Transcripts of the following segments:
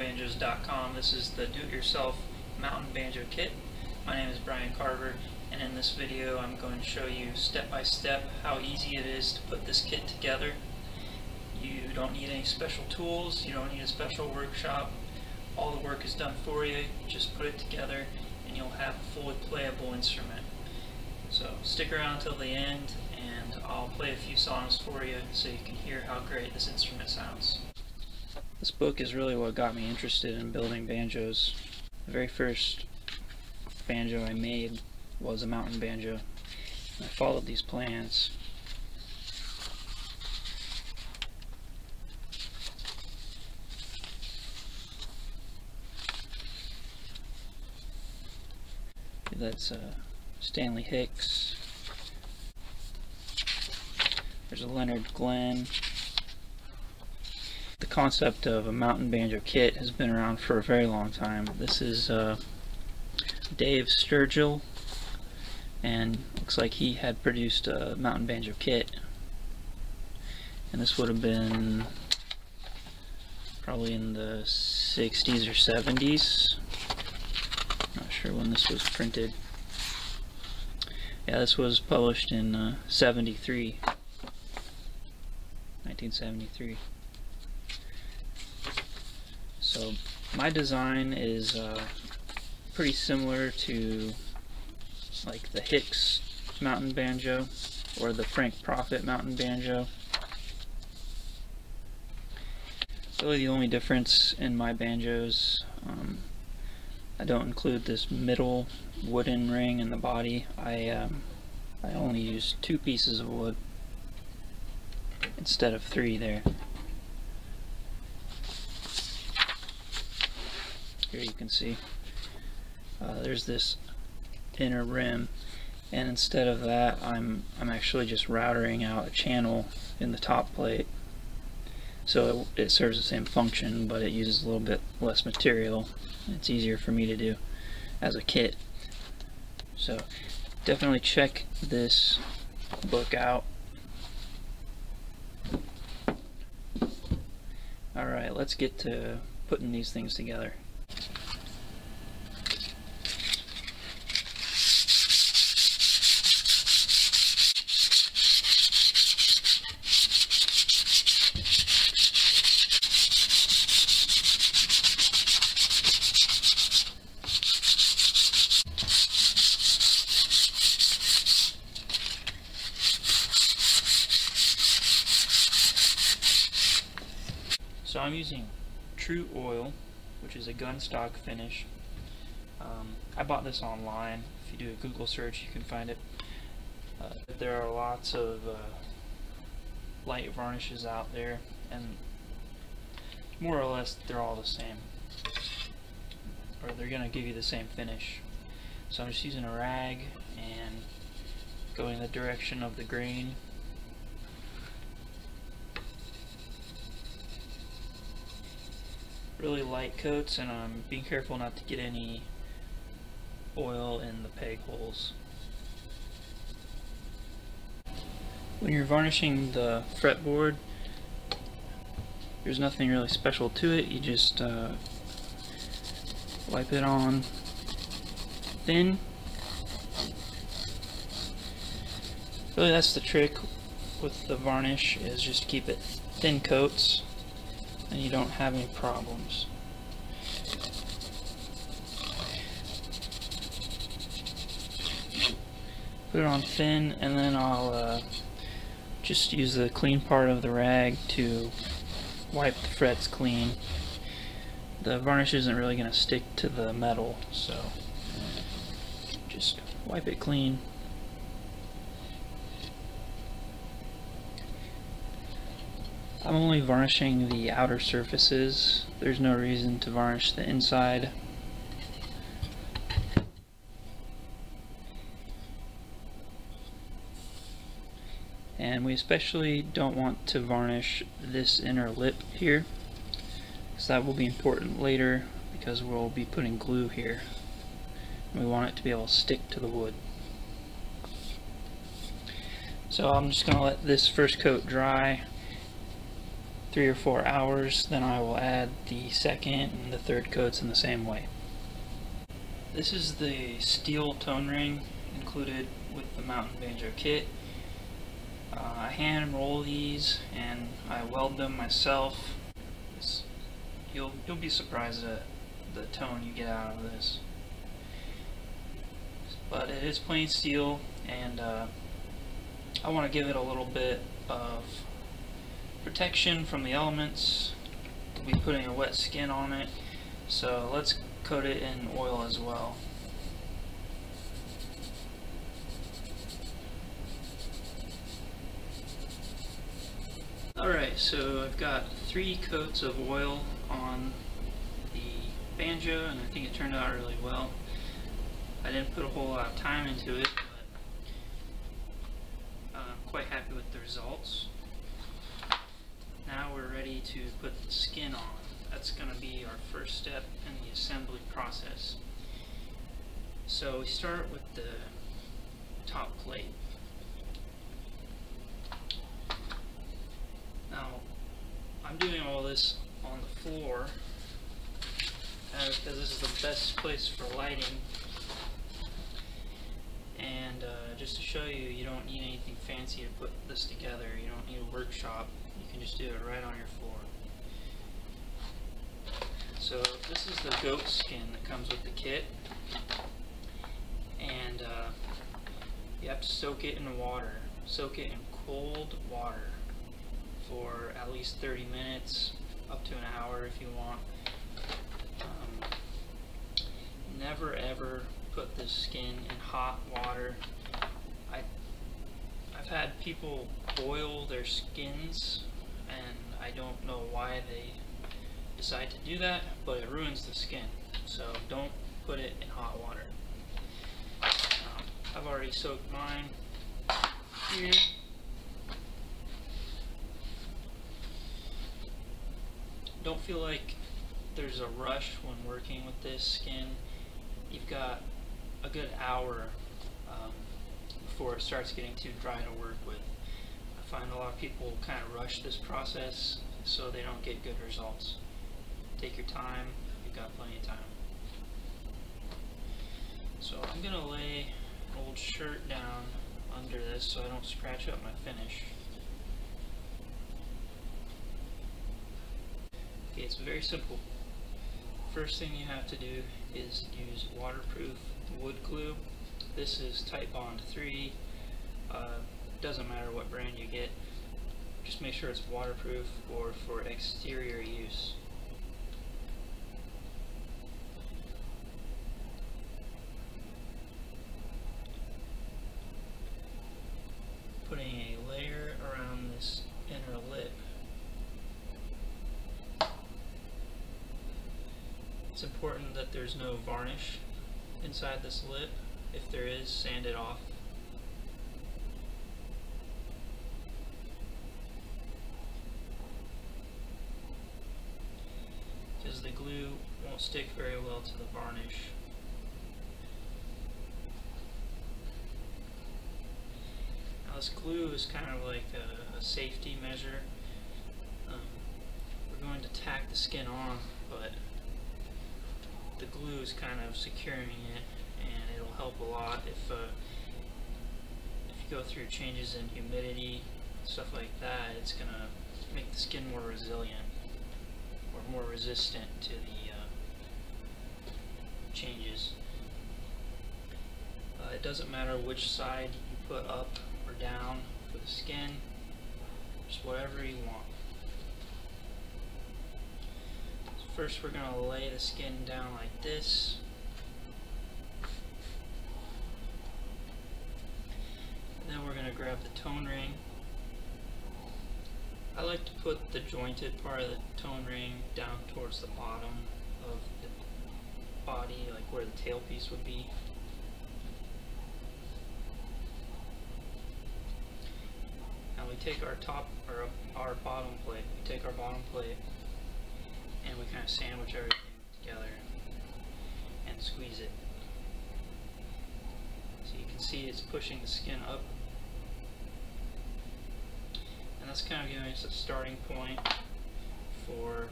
CarverBanjos.com. This is the do-it-yourself mountain banjo kit. My name is Brian Carver and in this video I'm going to show you step by step how easy it is to put this kit together. You don't need any special tools, you don't need a special workshop. All the work is done for you, just put it together and you'll have a fully playable instrument. So stick around until the end and I'll play a few songs for you so you can hear how great this instrument sounds. This book is really what got me interested in building banjos. The very first banjo I made was a mountain banjo. I followed these plans. That's uh, Stanley Hicks. There's a Leonard Glenn the concept of a mountain banjo kit has been around for a very long time. This is uh, Dave Sturgill and looks like he had produced a mountain banjo kit. And this would have been probably in the 60s or 70s not sure when this was printed. Yeah this was published in uh, 73 1973 so my design is uh, pretty similar to like the Hicks mountain banjo or the Frank Proffitt mountain banjo. Really the only difference in my banjos, um, I don't include this middle wooden ring in the body. I, um, I only use two pieces of wood instead of three there. Here you can see. Uh, there's this inner rim and instead of that I'm I'm actually just routering out a channel in the top plate. So it, it serves the same function but it uses a little bit less material. It's easier for me to do as a kit. So definitely check this book out. Alright let's get to putting these things together So I'm using Tru-Oil, which is a gun stock finish. Um, I bought this online. If you do a Google search, you can find it. Uh, there are lots of uh, light varnishes out there, and more or less they're all the same. Or they're going to give you the same finish. So I'm just using a rag and going the direction of the grain really light coats and I'm being careful not to get any oil in the peg holes. When you're varnishing the fretboard, there's nothing really special to it. You just uh, wipe it on thin. Really that's the trick with the varnish is just keep it thin coats and you don't have any problems. Put it on thin and then I'll uh, just use the clean part of the rag to wipe the frets clean. The varnish isn't really going to stick to the metal so just wipe it clean I'm only varnishing the outer surfaces. There's no reason to varnish the inside. And we especially don't want to varnish this inner lip here because that will be important later because we'll be putting glue here. We want it to be able to stick to the wood. So I'm just going to let this first coat dry three or four hours, then I will add the second and the third coats in the same way. This is the steel tone ring included with the mountain banjo kit. Uh, I hand roll these and I weld them myself. You'll you'll be surprised at the tone you get out of this. But it is plain steel and uh, I want to give it a little bit of protection from the elements. We'll be putting a wet skin on it. So let's coat it in oil as well. Alright, so I've got three coats of oil on the banjo and I think it turned out really well. I didn't put a whole lot of time into it, but uh, I'm quite happy with the results. To put the skin on. That's going to be our first step in the assembly process. So we start with the top plate. Now, I'm doing all this on the floor uh, because this is the best place for lighting. And uh, just to show you, you don't need anything fancy to put this together. You don't need a workshop. You can just do it right on your floor. So this is the goat skin that comes with the kit. And uh, you have to soak it in water. Soak it in cold water for at least 30 minutes, up to an hour if you want. Um, never ever put this skin in hot water. I, I've had people boil their skins and I don't know why they decide to do that, but it ruins the skin. So don't put it in hot water. Um, I've already soaked mine here. don't feel like there's a rush when working with this skin. You've got a good hour um, before it starts getting too dry to work with. Find a lot of people kind of rush this process so they don't get good results. Take your time, you've got plenty of time. So I'm going to lay an old shirt down under this so I don't scratch up my finish. Okay, it's very simple. First thing you have to do is use waterproof wood glue. This is Titebond 3. Uh, doesn't matter what brand you get. Just make sure it's waterproof or for exterior use. Putting a layer around this inner lip It's important that there's no varnish inside this lip. If there is, sand it off. Because the glue stick very well to the varnish. Now this glue is kind of like a, a safety measure. Um, we're going to tack the skin on, but the glue is kind of securing it and it'll help a lot if, uh, if you go through changes in humidity, stuff like that, it's going to make the skin more resilient or more resistant to the changes. Uh, it doesn't matter which side you put up or down for the skin, just whatever you want. First we're going to lay the skin down like this. And then we're going to grab the tone ring. I like to put the jointed part of the tone ring down towards the bottom body, like where the tailpiece would be. Now we take our top, or our bottom plate, we take our bottom plate and we kind of sandwich everything together and squeeze it. So you can see it's pushing the skin up. And that's kind of giving us a starting point for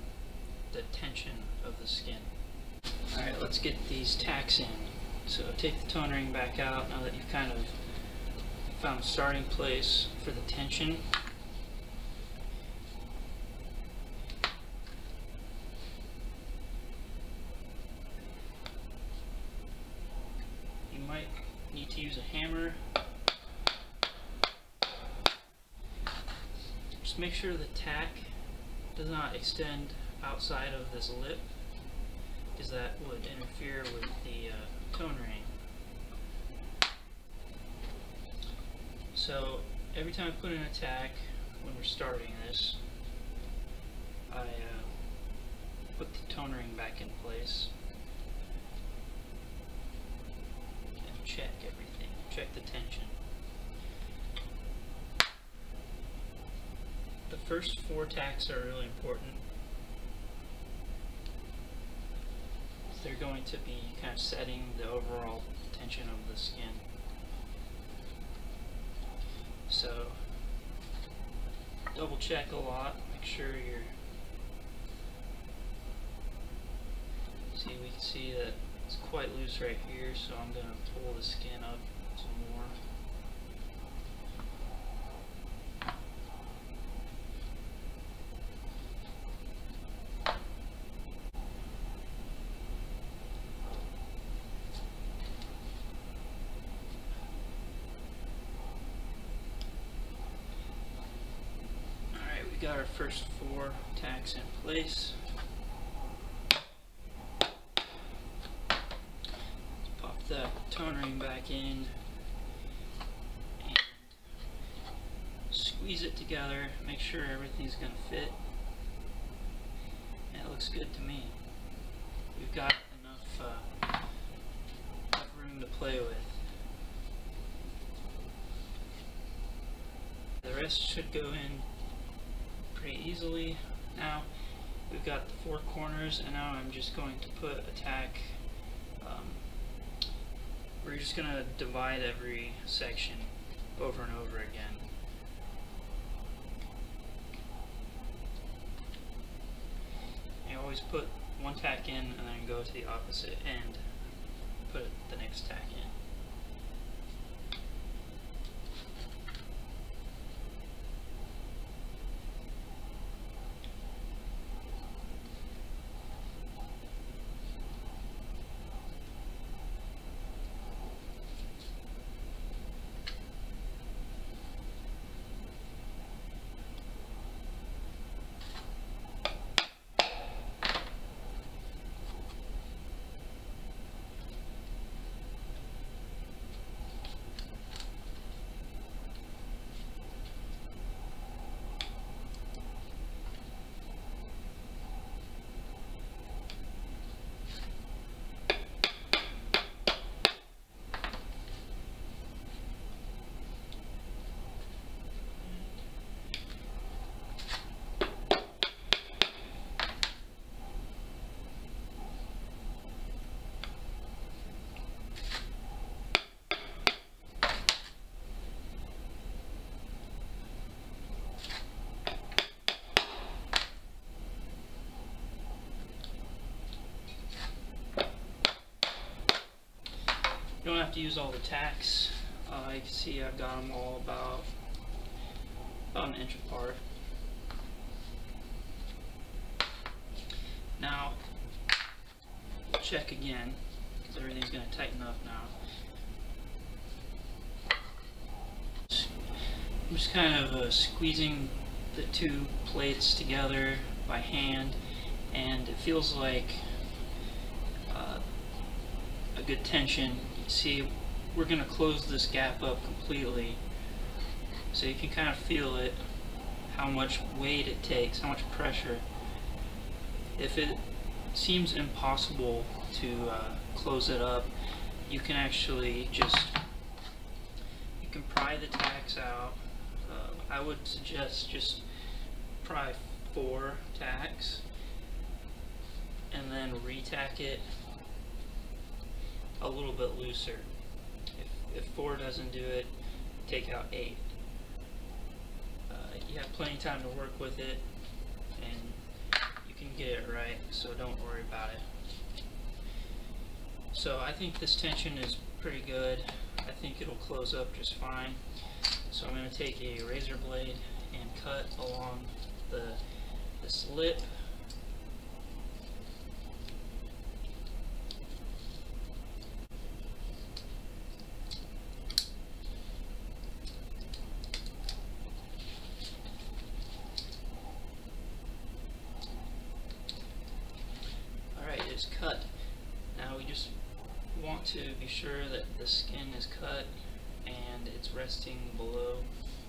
the tension of the skin. Alright, let's get these tacks in. So take the tone ring back out now that you've kind of found a starting place for the tension. You might need to use a hammer. Just make sure the tack does not extend outside of this lip because that would interfere with the uh, tone ring. So every time I put an attack, when we're starting this, I uh, put the tone ring back in place and check everything, check the tension. The first four tacks are really important they're going to be kind of setting the overall tension of the skin. So double check a lot, make sure you're see we can see that it's quite loose right here so I'm going to pull the skin up some more. we got our first four tacks in place. Pop the tone ring back in and squeeze it together, make sure everything's going to fit. It looks good to me. We've got enough, uh, enough room to play with. The rest should go in pretty easily. Now we've got the four corners and now I'm just going to put a tack. Um, we're just going to divide every section over and over again. You always put one tack in and then go to the opposite end, put the next tack in. You don't have to use all the tacks. Uh, you can see I've got them all about, about an inch apart. Now, check again, because everything's going to tighten up now. I'm just kind of uh, squeezing the two plates together by hand, and it feels like uh, a good tension see we're going to close this gap up completely. So you can kind of feel it how much weight it takes how much pressure. If it seems impossible to uh, close it up you can actually just you can pry the tacks out. Uh, I would suggest just pry four tacks and then retack it a little bit looser. If, if four doesn't do it, take out eight. Uh, you have plenty of time to work with it and you can get it right, so don't worry about it. So I think this tension is pretty good. I think it'll close up just fine. So I'm going to take a razor blade and cut along the this lip Alright, it's cut. Now we just want to be sure that the skin is cut and it's resting below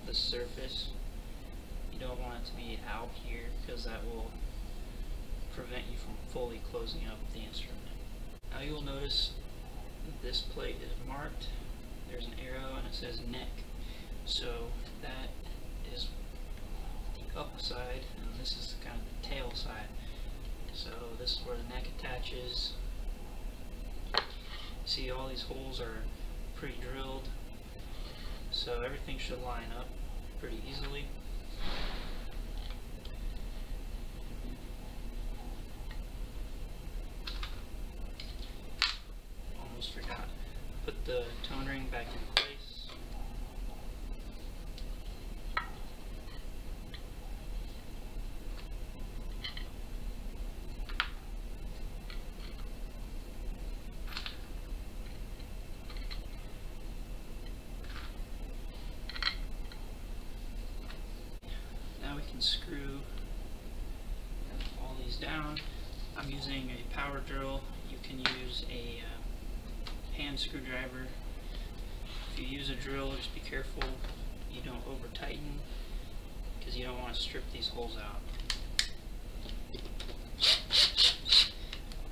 the surface. You don't want it to be here because that will prevent you from fully closing up the instrument. Now you'll notice this plate is marked. There's an arrow and it says neck. So that is the up side and this is kind of the tail side. So this is where the neck attaches. See all these holes are pre-drilled so everything should line up pretty easily. Almost forgot. Put the tone ring back in place. Now we can screw all these down. I'm using a power drill. You can use a uh, hand screwdriver. You use a drill, just be careful you don't over tighten because you don't want to strip these holes out.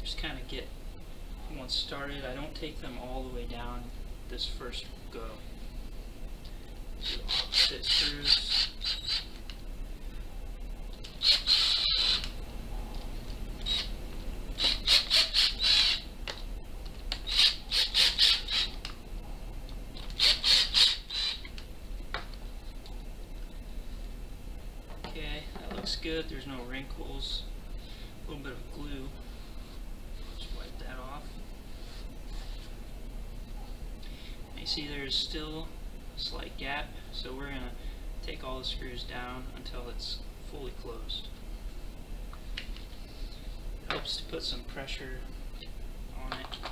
Just kind of get once started. I don't take them all the way down this first go. Do opposite screws. Okay, that looks good. There's no wrinkles. A little bit of glue. Just wipe that off. You see there's still a slight gap, so we're going to take all the screws down until it's fully closed. Helps to put some pressure on it.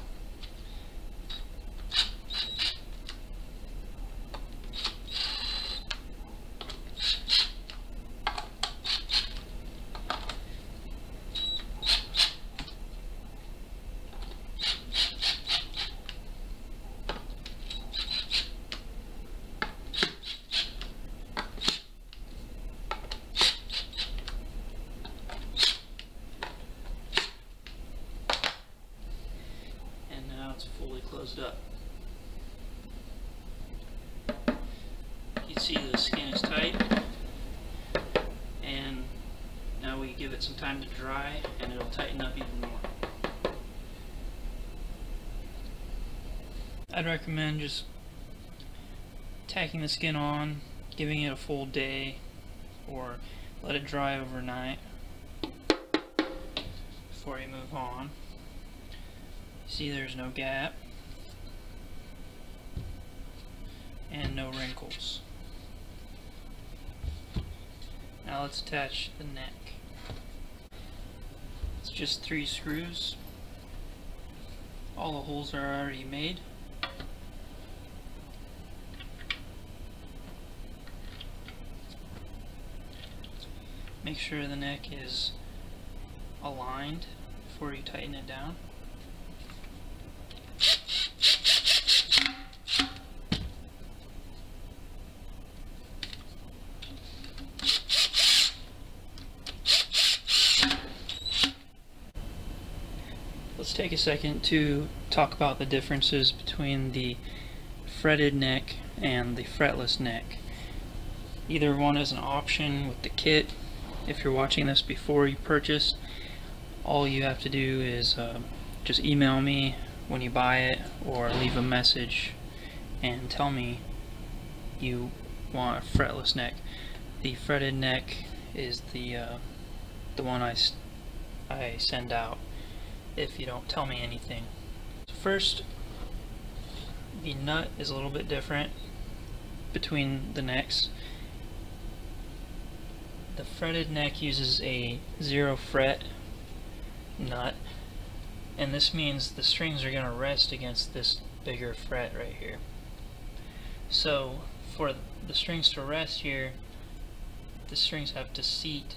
and now it's fully closed up. You can see the skin is tight and now we give it some time to dry and it'll tighten up even more. I'd recommend just tacking the skin on, giving it a full day or let it dry overnight before you move on. See there's no gap and no wrinkles. Now let's attach the neck. Just three screws. All the holes are already made. Make sure the neck is aligned before you tighten it down. Let's take a second to talk about the differences between the fretted neck and the fretless neck. Either one is an option with the kit. If you're watching this before you purchase, all you have to do is uh, just email me when you buy it or leave a message and tell me you want a fretless neck. The fretted neck is the uh, the one I I send out if you don't tell me anything. First, the nut is a little bit different between the necks. The fretted neck uses a zero fret nut and this means the strings are going to rest against this bigger fret right here. So for the strings to rest here, the strings have to seat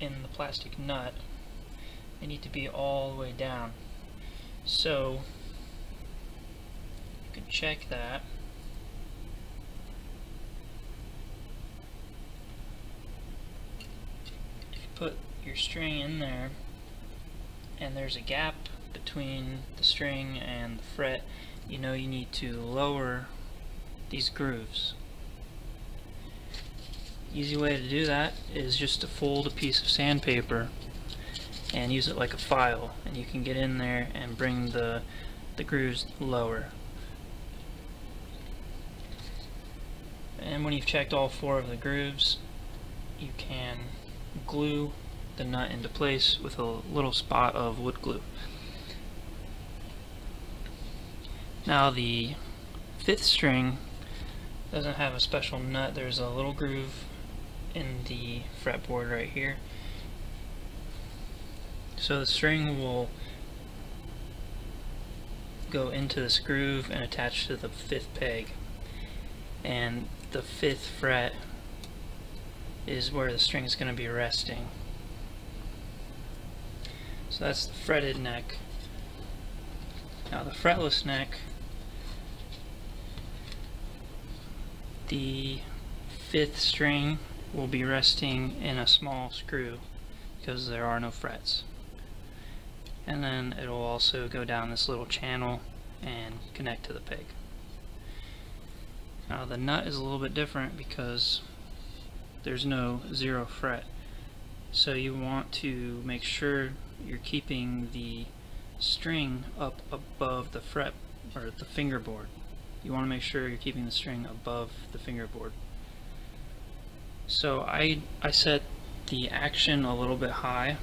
in the plastic nut. They need to be all the way down. So you can check that. If you put your string in there and there's a gap between the string and the fret, you know you need to lower these grooves. Easy way to do that is just to fold a piece of sandpaper and use it like a file and you can get in there and bring the the grooves lower. And when you've checked all four of the grooves, you can glue the nut into place with a little spot of wood glue. Now the fifth string doesn't have a special nut. There's a little groove in the fretboard right here. So the string will go into this groove and attach to the fifth peg. And the fifth fret is where the string is going to be resting. So that's the fretted neck. Now the fretless neck, the fifth string will be resting in a small screw because there are no frets. And then it will also go down this little channel and connect to the peg. Now the nut is a little bit different because there's no zero fret. So you want to make sure you're keeping the string up above the fret or the fingerboard. You want to make sure you're keeping the string above the fingerboard. So I, I set the action a little bit high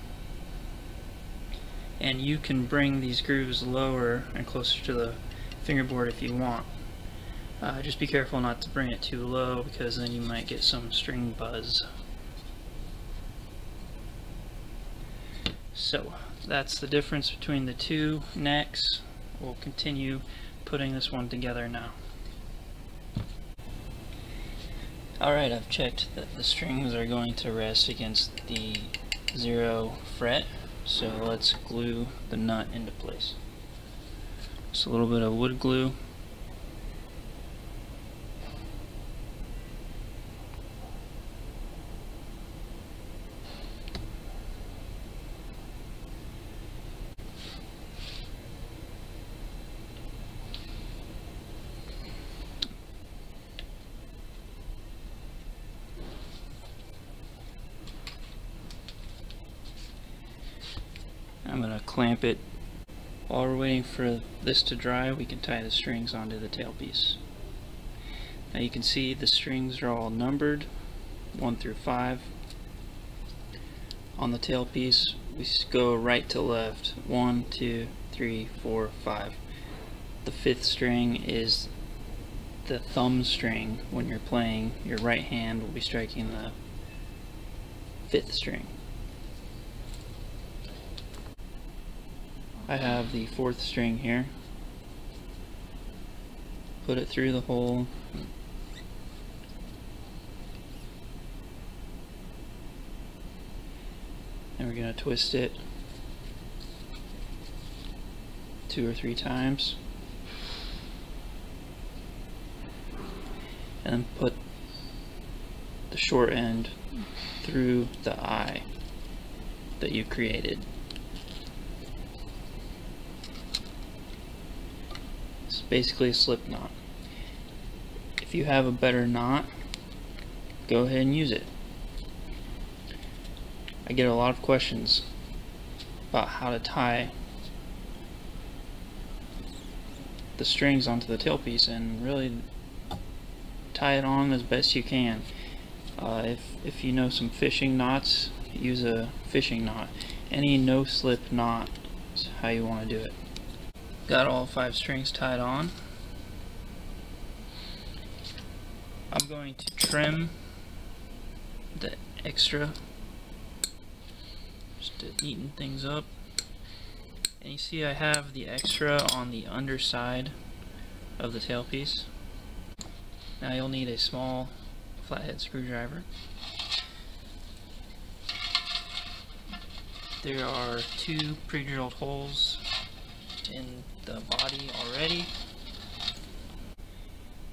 and you can bring these grooves lower and closer to the fingerboard if you want. Uh, just be careful not to bring it too low because then you might get some string buzz. So that's the difference between the two necks. We'll continue putting this one together now. Alright, I've checked that the strings are going to rest against the zero fret, so let's glue the nut into place. Just a little bit of wood glue I'm going to clamp it. While we're waiting for this to dry, we can tie the strings onto the tailpiece. Now you can see the strings are all numbered, 1 through 5. On the tailpiece, we go right to left, 1, 2, 3, 4, 5. The fifth string is the thumb string when you're playing. Your right hand will be striking the fifth string. I have the fourth string here. Put it through the hole. And we're going to twist it two or three times. And put the short end through the eye that you created. Basically a slip knot. If you have a better knot, go ahead and use it. I get a lot of questions about how to tie the strings onto the tailpiece and really tie it on as best you can. Uh, if, if you know some fishing knots, use a fishing knot. any no slip knot is how you want to do it. Got all five strings tied on. I'm going to trim the extra just neaten things up. And you see I have the extra on the underside of the tailpiece. Now you'll need a small flathead screwdriver. There are two pre-drilled holes in the body already.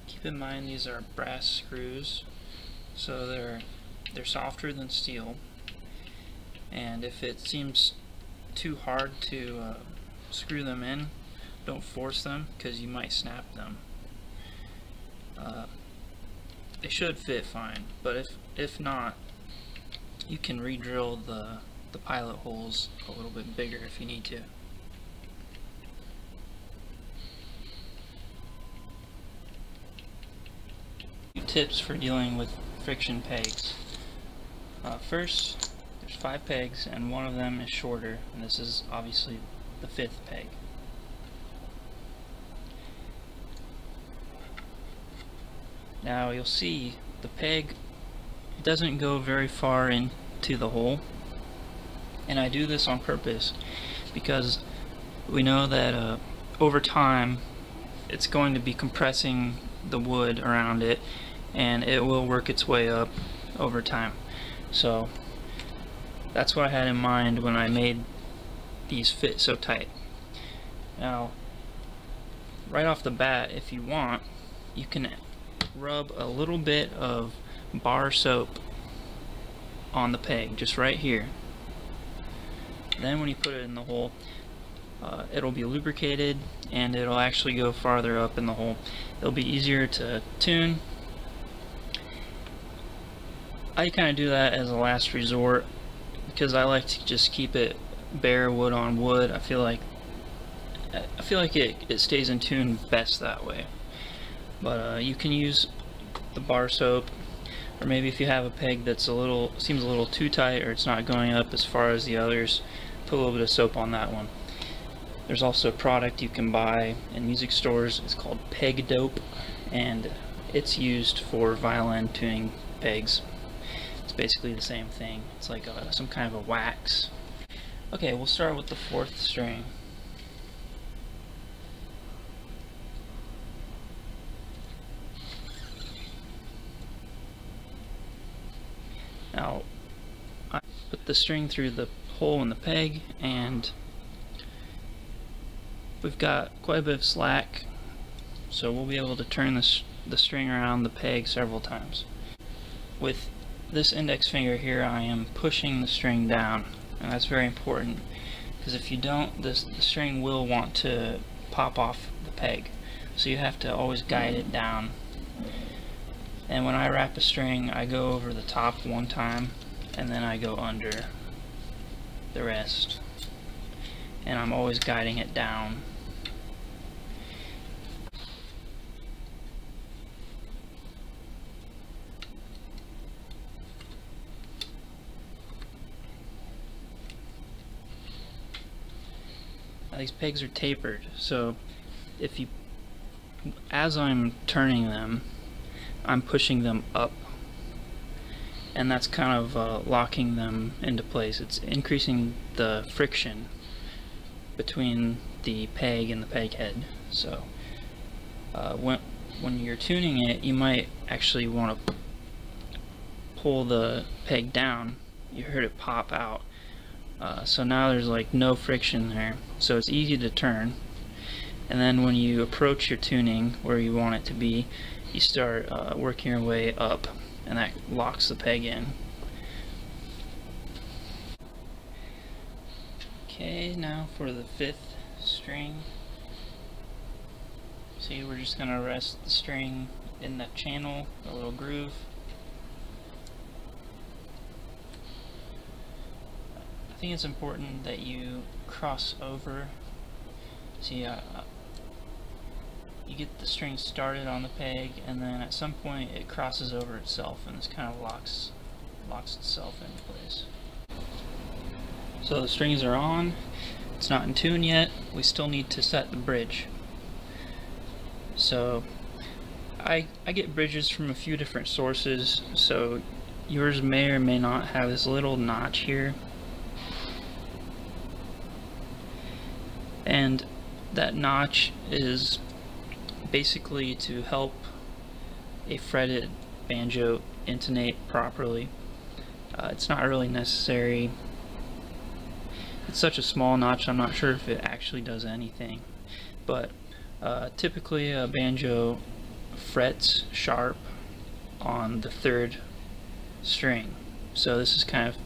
Keep in mind these are brass screws, so they're they're softer than steel. And if it seems too hard to uh, screw them in, don't force them because you might snap them. Uh, they should fit fine, but if if not, you can re-drill the the pilot holes a little bit bigger if you need to. Tips for dealing with friction pegs. Uh, first, there's five pegs and one of them is shorter, and this is obviously the fifth peg. Now you'll see the peg doesn't go very far into the hole and I do this on purpose because we know that uh, over time it's going to be compressing the wood around it and it will work its way up over time so that's what I had in mind when I made these fit so tight now right off the bat if you want you can rub a little bit of bar soap on the peg just right here then when you put it in the hole, uh, it'll be lubricated and it'll actually go farther up in the hole. It'll be easier to tune. I kind of do that as a last resort because I like to just keep it bare wood on wood. I feel like I feel like it, it stays in tune best that way. But uh, you can use the bar soap or maybe if you have a peg that's a little seems a little too tight or it's not going up as far as the others put a little bit of soap on that one. There's also a product you can buy in music stores. It's called Peg Dope, and it's used for violin tuning pegs. It's basically the same thing. It's like a, some kind of a wax. Okay, we'll start with the fourth string. Now, I put the string through the hole in the peg and we've got quite a bit of slack so we'll be able to turn this, the string around the peg several times. With this index finger here I am pushing the string down and that's very important because if you don't this the string will want to pop off the peg so you have to always guide it down and when I wrap a string I go over the top one time and then I go under the rest. And I'm always guiding it down. Now these pegs are tapered, so if you, as I'm turning them, I'm pushing them up and that's kind of uh, locking them into place. It's increasing the friction between the peg and the peg head. So uh, when, when you're tuning it, you might actually want to pull the peg down. You heard it pop out. Uh, so now there's like no friction there. So it's easy to turn. And then when you approach your tuning where you want it to be, you start uh, working your way up and that locks the peg in. Okay, now for the fifth string. See, we're just going to rest the string in that channel, a little groove. I think it's important that you cross over. See, uh, you get the string started on the peg and then at some point it crosses over itself and this kind of locks locks itself into place. So the strings are on, it's not in tune yet, we still need to set the bridge. So I, I get bridges from a few different sources, so yours may or may not have this little notch here. And that notch is basically to help a fretted banjo intonate properly. Uh, it's not really necessary. It's such a small notch, I'm not sure if it actually does anything. But uh, typically a banjo frets sharp on the third string. So this is kind of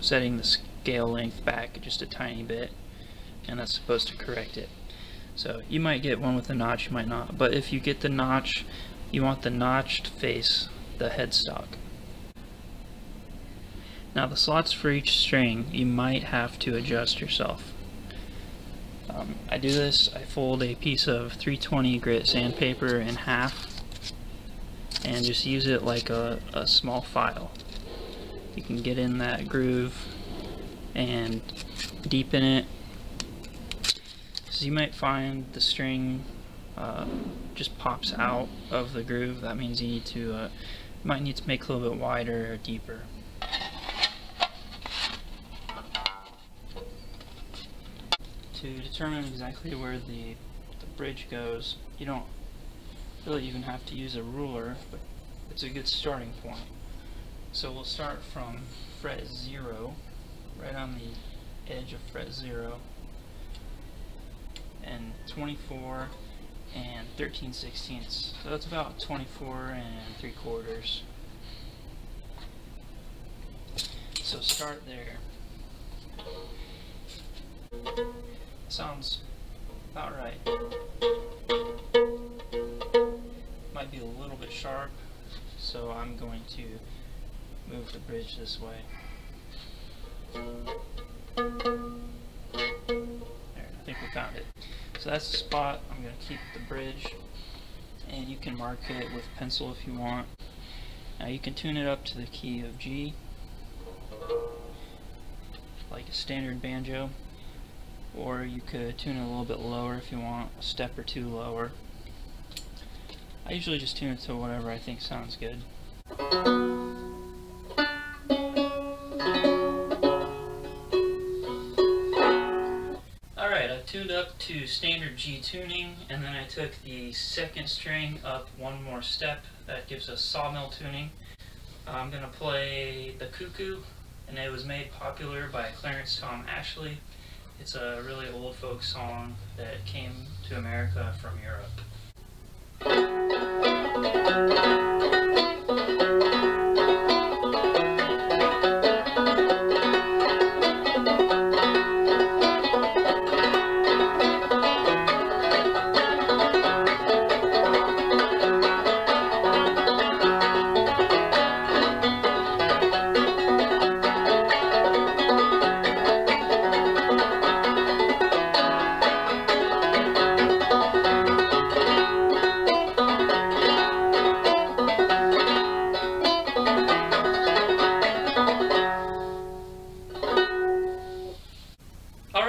setting the scale length back just a tiny bit and that's supposed to correct it. So you might get one with a notch, you might not. But if you get the notch, you want the notched face the headstock. Now the slots for each string you might have to adjust yourself. Um, I do this, I fold a piece of 320 grit sandpaper in half and just use it like a, a small file. You can get in that groove and deepen it. So you might find the string uh, just pops out of the groove. That means you need to uh, might need to make a little bit wider or deeper. To determine exactly where the, the bridge goes, you don't really even have to use a ruler, but it's a good starting point. So we'll start from fret 0, right on the edge of fret 0, and 24 and 13 sixteenths. So that's about 24 and 3 quarters. So start there. Sounds about right. Might be a little bit sharp, so I'm going to move the bridge this way. There, I think we found it. So that's the spot. I'm going to keep the bridge and you can mark it with pencil if you want. Now you can tune it up to the key of G like a standard banjo or you could tune it a little bit lower if you want, a step or two lower. I usually just tune it to whatever I think sounds good. To standard G tuning, and then I took the second string up one more step. That gives us sawmill tuning. I'm going to play The Cuckoo, and it was made popular by Clarence Tom Ashley. It's a really old folk song that came to America from Europe.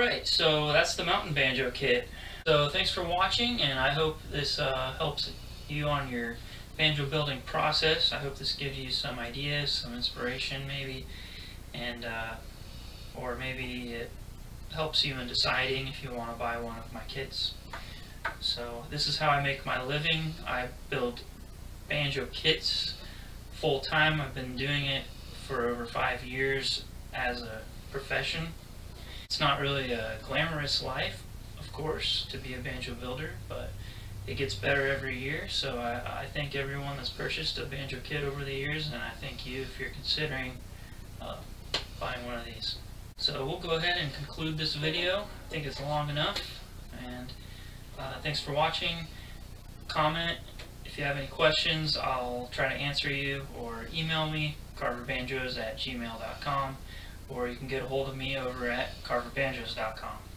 Alright, so that's the mountain banjo kit. So thanks for watching and I hope this uh, helps you on your banjo building process. I hope this gives you some ideas, some inspiration maybe, and uh, or maybe it helps you in deciding if you want to buy one of my kits. So this is how I make my living. I build banjo kits full time. I've been doing it for over five years as a profession. It's not really a glamorous life, of course, to be a banjo builder, but it gets better every year. So I, I thank everyone that's purchased a banjo kit over the years, and I thank you if you're considering uh, buying one of these. So we'll go ahead and conclude this video. I think it's long enough, and uh, thanks for watching. Comment if you have any questions, I'll try to answer you, or email me, carverbanjos at gmail.com or you can get a hold of me over at carverbanjos.com.